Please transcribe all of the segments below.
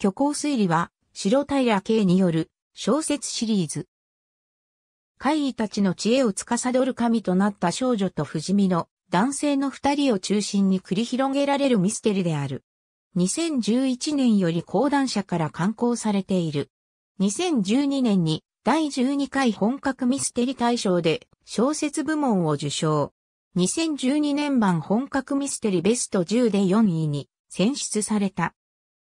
虚構推理は、白平慶による小説シリーズ。怪異たちの知恵を司る神となった少女と不死身の男性の二人を中心に繰り広げられるミステリである。2011年より講談社から刊行されている。2012年に第12回本格ミステリ大賞で小説部門を受賞。2012年版本格ミステリベスト10で4位に選出された。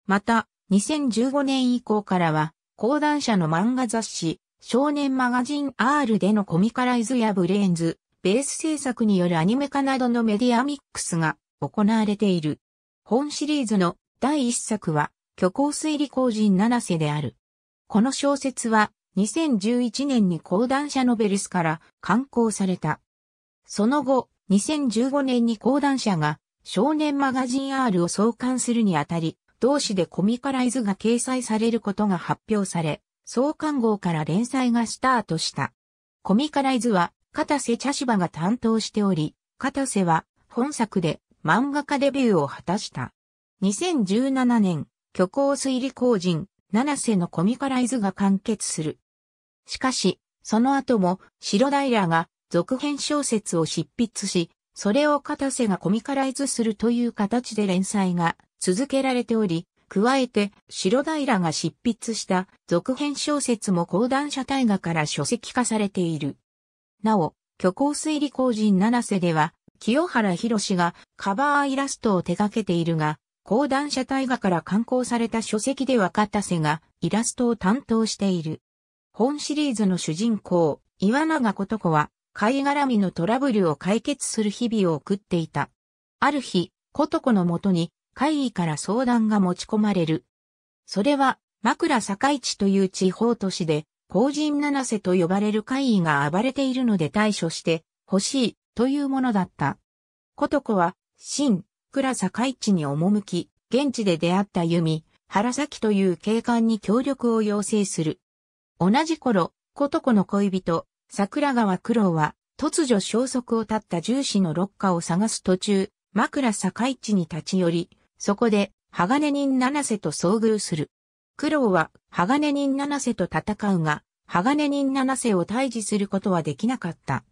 また、2015年以降からは、講談社の漫画雑誌、少年マガジン R でのコミカライズやブレーンズ、ベース制作によるアニメ化などのメディアミックスが行われている。本シリーズの第一作は、虚構推理工人七瀬である。この小説は、2011年に講談社ノベルスから刊行された。その後、2015年に講談社が少年マガジン R を創刊するにあたり、同誌でコミカライズが掲載されることが発表され、創刊号から連載がスタートした。コミカライズは、片瀬茶芝が担当しており、片瀬は本作で漫画家デビューを果たした。2017年、虚構推理工人、七瀬のコミカライズが完結する。しかし、その後も、白平が続編小説を執筆し、それを片瀬がコミカライズするという形で連載が続けられており、加えて、白平が執筆した続編小説も講談社大河から書籍化されている。なお、虚構推理工人七瀬では、清原博がカバーイラストを手掛けているが、講談社大河から刊行された書籍では片瀬がイラストを担当している。本シリーズの主人公、岩永こと子は、貝絡みのトラブルを解決する日々を送っていた。ある日、こと子のもとに会議から相談が持ち込まれる。それは、枕坂市という地方都市で、公人七瀬と呼ばれる会議が暴れているので対処して欲しいというものだった。ことこは、新、倉坂市に赴き、現地で出会った弓、原崎という警官に協力を要請する。同じ頃、ことこの恋人、桜川九郎は、突如消息を絶った重視の六花を探す途中、枕坂市に立ち寄り、そこで、鋼人七瀬と遭遇する。苦労は、鋼人七瀬と戦うが、鋼人七瀬を退治することはできなかった。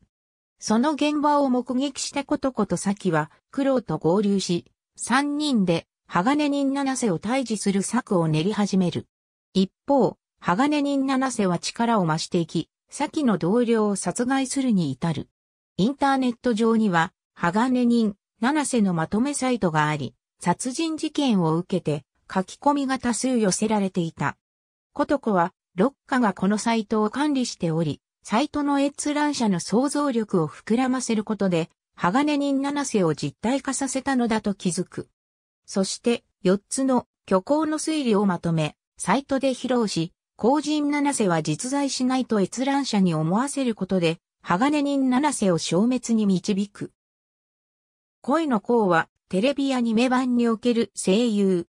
その現場を目撃したことこと先は、苦労と合流し、三人で、鋼人七瀬を退治する策を練り始める。一方、鋼人七瀬は力を増していき、先の同僚を殺害するに至る。インターネット上には、鋼人七瀬のまとめサイトがあり、殺人事件を受けて書き込みが多数寄せられていた。ことこは、六花がこのサイトを管理しており、サイトの閲覧者の想像力を膨らませることで、鋼人七瀬を実体化させたのだと気づく。そして、四つの虚構の推理をまとめ、サイトで披露し、公人七瀬は実在しないと閲覧者に思わせることで、鋼人七瀬を消滅に導く。恋の項はテレビアニメ版における声優。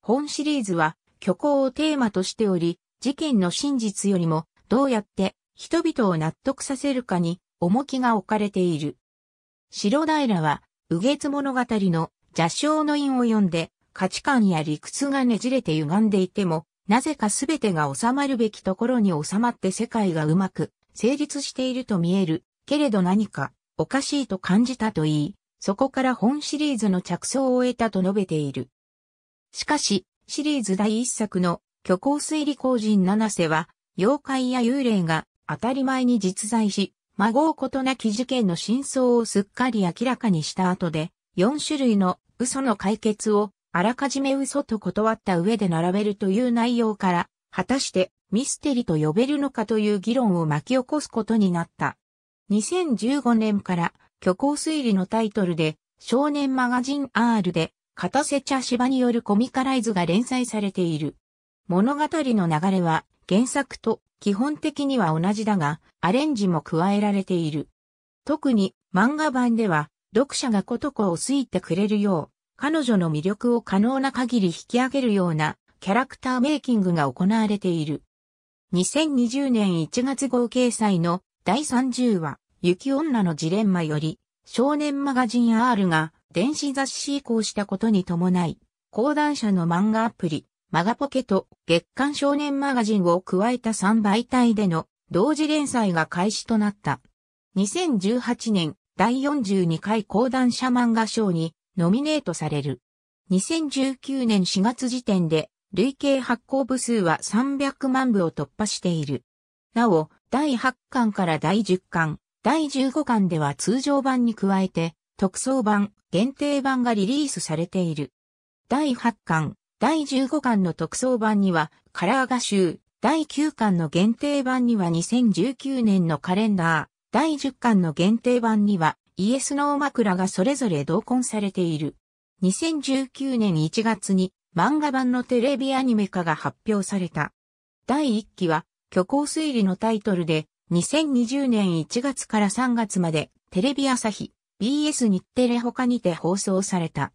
本シリーズは虚構をテーマとしており、事件の真実よりもどうやって人々を納得させるかに重きが置かれている。白平は、右月物語の邪唱の因を読んで、価値観や理屈がねじれて歪んでいても、なぜかすべてが収まるべきところに収まって世界がうまく成立していると見える。けれど何かおかしいと感じたといい、そこから本シリーズの着想を得たと述べている。しかし、シリーズ第一作の虚構推理工人七瀬は、妖怪や幽霊が当たり前に実在し、孫うことなき事件の真相をすっかり明らかにした後で、4種類の嘘の解決をあらかじめ嘘と断った上で並べるという内容から、果たしてミステリと呼べるのかという議論を巻き起こすことになった。2015年から虚構推理のタイトルで、少年マガジン R で、片瀬茶芝によるコミカライズが連載されている。物語の流れは原作と基本的には同じだが、アレンジも加えられている。特に漫画版では、読者がことこを好いてくれるよう、彼女の魅力を可能な限り引き上げるようなキャラクターメイキングが行われている。2020年1月号掲載の第30話、雪女のジレンマより、少年マガジン R が電子雑誌移行したことに伴い、講談社の漫画アプリ、マガポケと月刊少年マガジンを加えた3媒体での同時連載が開始となった。2018年第42回講談社漫画賞にノミネートされる。2019年4月時点で累計発行部数は300万部を突破している。なお、第8巻から第10巻、第15巻では通常版に加えて、特装版、限定版がリリースされている。第8巻、第15巻の特装版には、カラー画集、第9巻の限定版には2019年のカレンダー、第10巻の限定版には、イエスノー枕がそれぞれ同梱されている。2019年1月に漫画版のテレビアニメ化が発表された。第1期は虚構推理のタイトルで2020年1月から3月までテレビ朝日 BS 日テレ他にて放送された。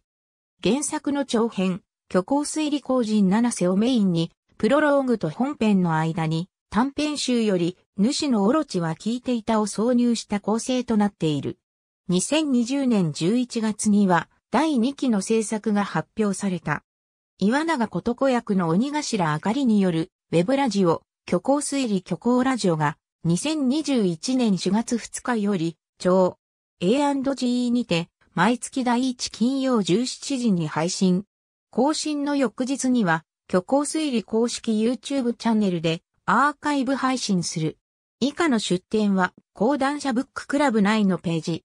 原作の長編虚構推理工人七瀬をメインにプロローグと本編の間に短編集より主のオロチは聞いていたを挿入した構成となっている。2020年11月には第2期の制作が発表された。岩永琴子役の鬼頭あかりによるウェブラジオ、虚構推理虚構ラジオが2021年4月2日より超 A&G にて毎月第1金曜17時に配信。更新の翌日には虚構推理公式 YouTube チャンネルでアーカイブ配信する。以下の出展は講談社ブッククラブ内のページ。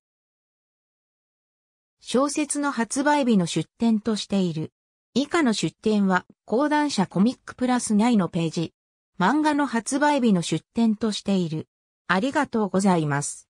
小説の発売日の出展としている。以下の出展は、講談社コミックプラス内のページ。漫画の発売日の出展としている。ありがとうございます。